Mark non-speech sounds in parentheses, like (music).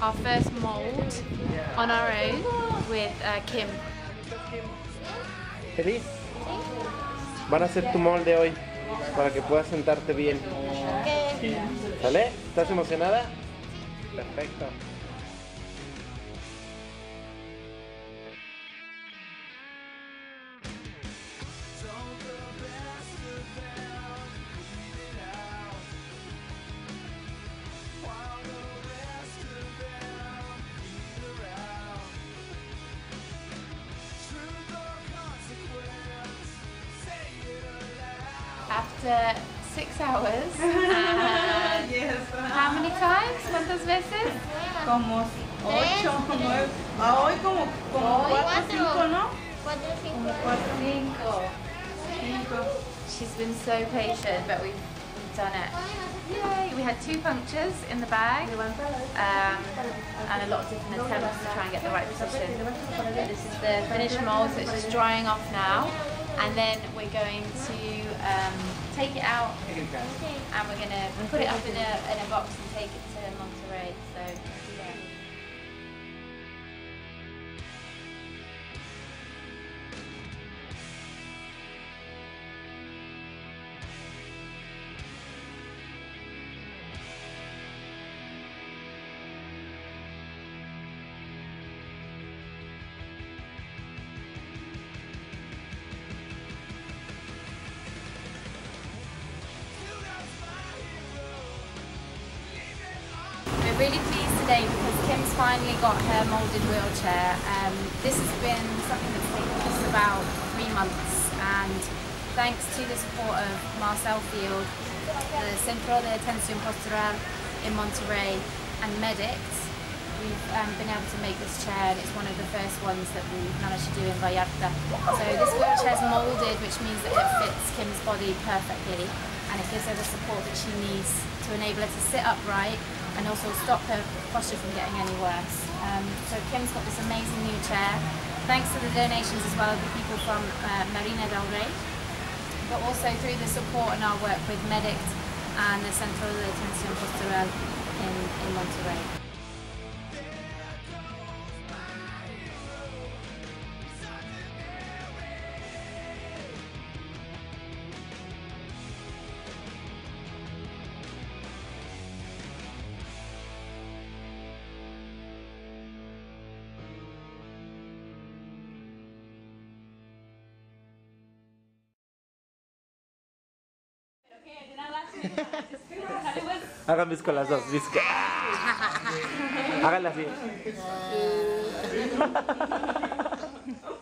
our first mold on our own with uh, Kim. ¿Feliz? Van a hacer tu molde hoy para que puedas sentarte bien. ¿Sale? ¿Estás emocionada? Perfecto. After six hours (laughs) and Yes. how many times? ¿Cuántas veces? Como ocho, nueve. A hoy como, como Hoy cuatro, cuatro. cinco, ¿no? Cuatro, cinco. Como cuatro, Cinco. cinco. She's been so patient but we've, we've done it. Yay! We had two punctures in the bag um, and a lot of different attempts to try and get the right position. This is the finished mold, so it's just drying off now. And then we're going to um, take it out and we're going to put it up in a, in a box and take it to Monterey. So, yeah. Really pleased today because Kim's finally got her moulded wheelchair. Um, this has been something that's taken us about three months and thanks to the support of Marcel Field, the Centro de Atención Postural in Monterrey and MeDiCT, we've um, been able to make this chair and it's one of the first ones that we've managed to do in Vallarta. So this wheelchair is moulded which means that it fits Kim's body perfectly and it gives her the support that she needs to enable her to sit upright and also stop her posture from getting any worse. Um, so Kim's got this amazing new chair, thanks to the donations as well of the people from uh, Marina del Rey, but also through the support and our work with MeDiCT and the Centro de Atención Postural in, in Monterrey. (laughs) Hagan bis con las dos. bis que- Háganla así. (laughs)